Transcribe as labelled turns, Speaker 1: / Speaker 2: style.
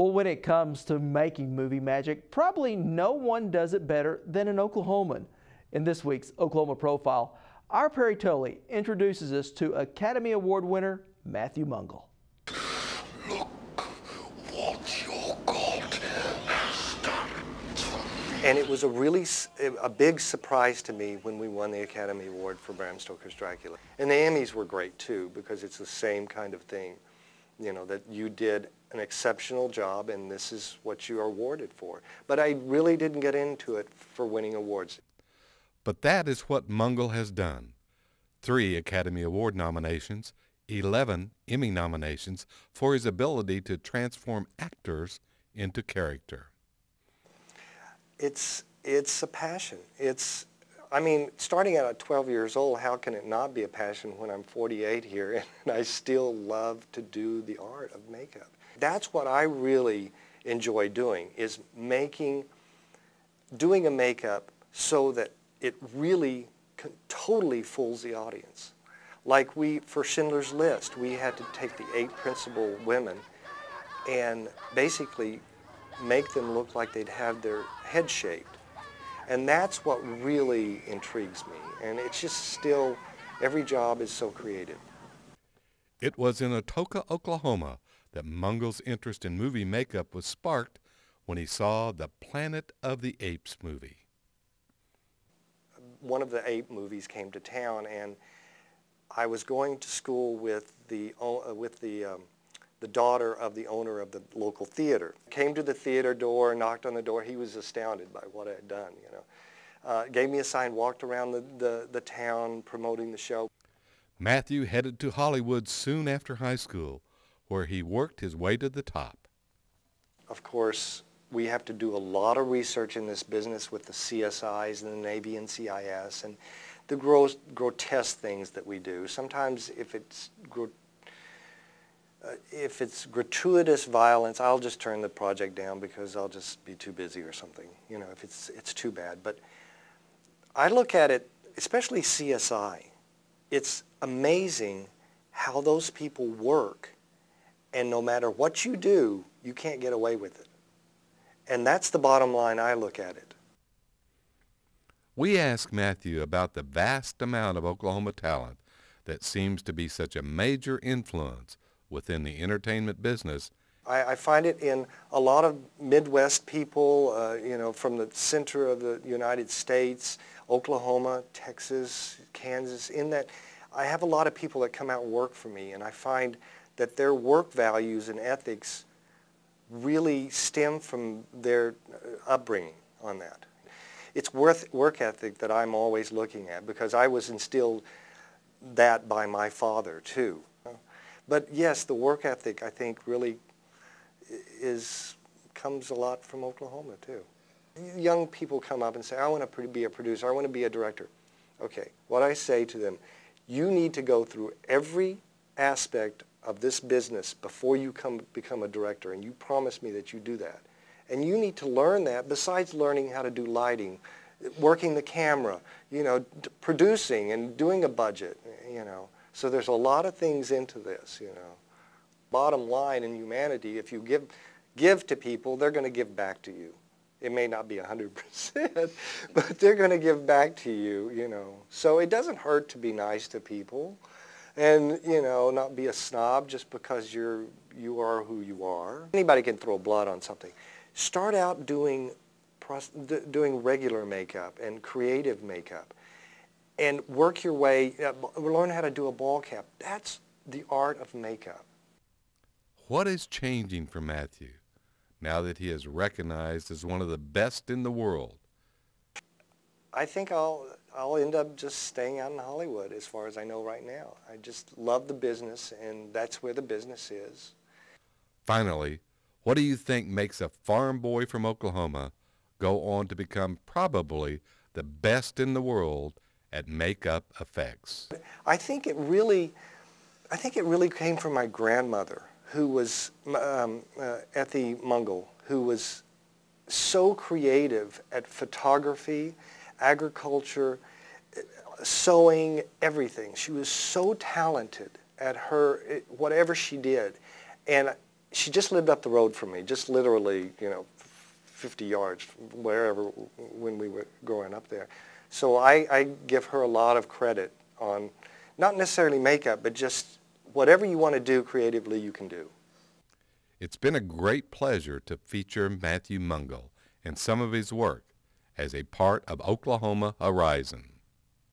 Speaker 1: Well, when it comes to making movie magic, probably no one does it better than an Oklahoman. In this week's Oklahoma Profile, our Perry Thoele introduces us to Academy Award winner Matthew Mungle.
Speaker 2: Look what your God has done.
Speaker 3: And it was a really a big surprise to me when we won the Academy Award for Bram Stoker's Dracula. And the Emmys were great too because it's the same kind of thing, you know, that you did an exceptional job and this is what you are awarded for. But I really didn't get into it for winning awards.
Speaker 4: But that is what Mungle has done. Three Academy Award nominations, 11 Emmy nominations for his ability to transform actors into character.
Speaker 3: It's, it's a passion. It's, I mean, starting out at 12 years old, how can it not be a passion when I'm 48 here and I still love to do the art of makeup? That's what I really enjoy doing, is making, doing a makeup so that it really totally fools the audience. Like we, for Schindler's List, we had to take the eight principal women and basically make them look like they'd have their head shaved. And that's what really intrigues me. And it's just still, every job is so creative.
Speaker 4: It was in Atoka, Oklahoma that Mungle's interest in movie makeup was sparked when he saw the Planet of the Apes movie
Speaker 3: one of the ape movies came to town, and I was going to school with the uh, with the um, the daughter of the owner of the local theater. Came to the theater door, knocked on the door. He was astounded by what I had done. You know, uh, gave me a sign, walked around the, the the town promoting the show.
Speaker 4: Matthew headed to Hollywood soon after high school, where he worked his way to the top.
Speaker 3: Of course, we have to do a lot of research in this business with the CSIs and the Navy NCIS and the gross, grotesque things that we do. Sometimes if it's, uh, if it's gratuitous violence, I'll just turn the project down because I'll just be too busy or something, you know, if it's, it's too bad. But I look at it, especially CSI, it's amazing how those people work and no matter what you do, you can't get away with it. And that's the bottom line I look at it.
Speaker 4: We ask Matthew about the vast amount of Oklahoma talent that seems to be such a major influence within the entertainment business.
Speaker 3: I, I find it in a lot of Midwest people, uh, you know, from the center of the United States, Oklahoma, Texas, Kansas, in that I have a lot of people that come out and work for me, and I find that their work values and ethics really stem from their uh, upbringing on that. It's worth work ethic that I'm always looking at because I was instilled that by my father too. But yes, the work ethic I think really is comes a lot from Oklahoma too. Young people come up and say, I want to be a producer, I want to be a director. Okay, what I say to them, you need to go through every aspect of this business before you come become a director, and you promise me that you do that. And you need to learn that besides learning how to do lighting, working the camera, you know, producing and doing a budget, you know. So there's a lot of things into this, you know. Bottom line in humanity, if you give, give to people, they're going to give back to you. It may not be 100%, but they're going to give back to you, you know. So it doesn't hurt to be nice to people and you know not be a snob just because you're you are who you are. Anybody can throw blood on something. Start out doing doing regular makeup and creative makeup, and work your way. Uh, learn how to do a bald cap. That's the art of makeup.
Speaker 4: What is changing for Matthew now that he is recognized as one of the best in the world?
Speaker 3: I think I'll I'll end up just staying out in Hollywood as far as I know right now. I just love the business and that's where the business is.
Speaker 4: Finally, what do you think makes a farm boy from Oklahoma go on to become probably the best in the world at makeup effects?
Speaker 3: I think it really, I think it really came from my grandmother, who was um, uh, Mungle, who was so creative at photography agriculture, sewing, everything. She was so talented at her, whatever she did. And she just lived up the road from me, just literally, you know, 50 yards, wherever, when we were growing up there. So I, I give her a lot of credit on not necessarily makeup, but just whatever you want to do creatively, you can do.
Speaker 4: It's been a great pleasure to feature Matthew Mungle and some of his work as a part of Oklahoma Horizon.